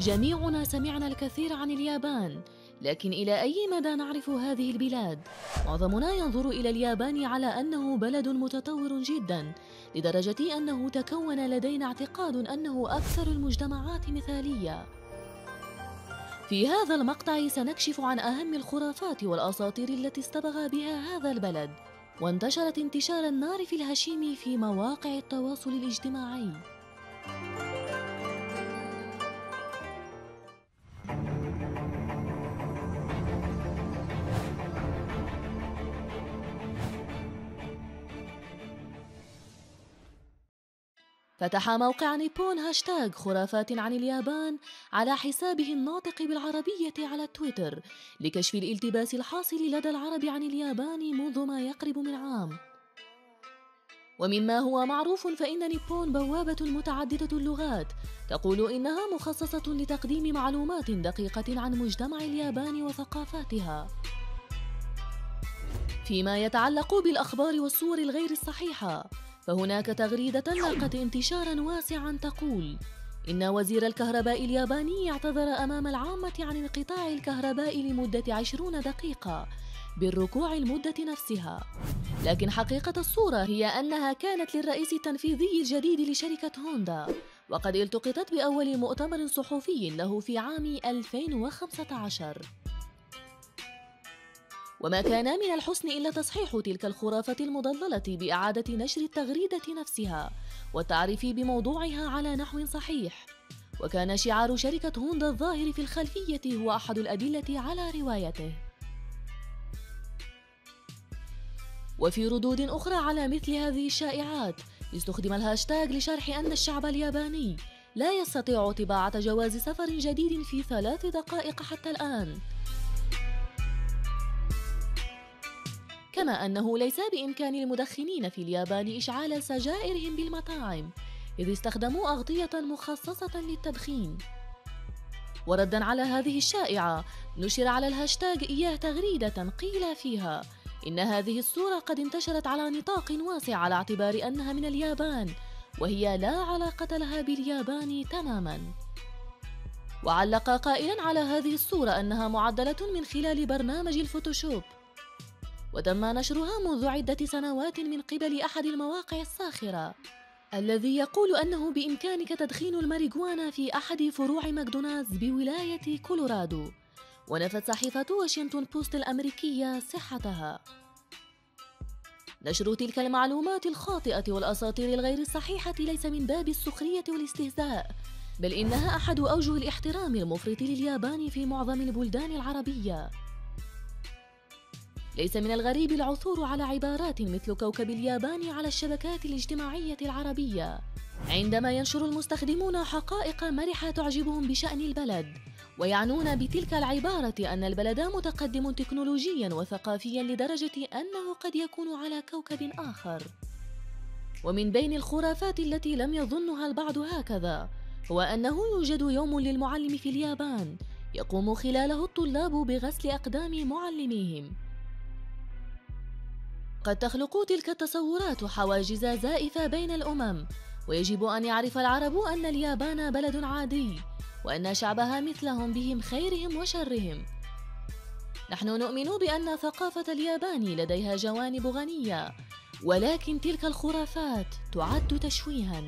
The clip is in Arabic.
جميعنا سمعنا الكثير عن اليابان لكن إلى أي مدى نعرف هذه البلاد؟ معظمنا ينظر إلى اليابان على أنه بلد متطور جدا لدرجة أنه تكون لدينا اعتقاد أنه أكثر المجتمعات مثالية في هذا المقطع سنكشف عن أهم الخرافات والأساطير التي استبغى بها هذا البلد وانتشرت انتشار النار في الهشيم في مواقع التواصل الاجتماعي فتح موقع نيبون هاشتاغ خرافات عن اليابان على حسابه الناطق بالعربية على تويتر لكشف الالتباس الحاصل لدى العرب عن اليابان منذ ما يقرب من عام. ومما هو معروف فإن نيبون بوابة متعددة اللغات تقول إنها مخصصة لتقديم معلومات دقيقة عن مجتمع اليابان وثقافاتها. فيما يتعلق بالأخبار والصور الغير الصحيحة فهناك تغريدة لاقت انتشارا واسعا تقول إن وزير الكهرباء الياباني اعتذر أمام العامة عن انقطاع الكهرباء لمدة عشرون دقيقة بالركوع المدة نفسها. لكن حقيقة الصورة هي أنها كانت للرئيس التنفيذي الجديد لشركة هوندا وقد التقطت بأول مؤتمر صحفي له في عام 2015 وما كان من الحسن إلا تصحيح تلك الخرافة المضللة بإعادة نشر التغريدة نفسها والتعريف بموضوعها على نحو صحيح. وكان شعار شركة هوندا الظاهر في الخلفية هو أحد الأدلة على روايته. وفي ردود أخرى على مثل هذه الشائعات استخدم الهاشتاج لشرح أن الشعب الياباني لا يستطيع طباعة جواز سفر جديد في ثلاث دقائق حتى الآن. كما أنه ليس بإمكان المدخنين في اليابان إشعال سجائرهم بالمطاعم إذ استخدموا أغطية مخصصة للتدخين. وردا على هذه الشائعة نشر على الهاشتاج إياه تغريدة قيل فيها إن هذه الصورة قد انتشرت على نطاق واسع على اعتبار أنها من اليابان وهي لا علاقة لها باليابان تماما. وعلق قائلا على هذه الصورة أنها معدلة من خلال برنامج الفوتوشوب. وتم نشرها منذ عدة سنوات من قبل أحد المواقع الساخرة الذي يقول أنه بإمكانك تدخين الماريجوانا في أحد فروع ماكدونالدز بولاية كولورادو. ونفت صحيفة واشنطن بوست الأمريكية صحتها. نشر تلك المعلومات الخاطئة والأساطير الغير الصحيحة ليس من باب السخرية والاستهزاء بل إنها أحد أوجه الاحترام المفرط لليابان في معظم البلدان العربية. ليس من الغريب العثور على عبارات مثل كوكب اليابان على الشبكات الاجتماعية العربية. عندما ينشر المستخدمون حقائق مرحة تعجبهم بشأن البلد ويعنون بتلك العبارة أن البلد متقدم تكنولوجيا وثقافيا لدرجة أنه قد يكون على كوكب آخر. ومن بين الخرافات التي لم يظنها البعض هكذا هو أنه يوجد يوم للمعلم في اليابان يقوم خلاله الطلاب بغسل أقدام معلميهم. قد تخلق تلك التصورات حواجز زائفة بين الأمم ويجب أن يعرف العرب أن اليابان بلد عادي وأن شعبها مثلهم بهم خيرهم وشرهم. نحن نؤمن بأن ثقافة اليابان لديها جوانب غنية ولكن تلك الخرافات تعد تشويها.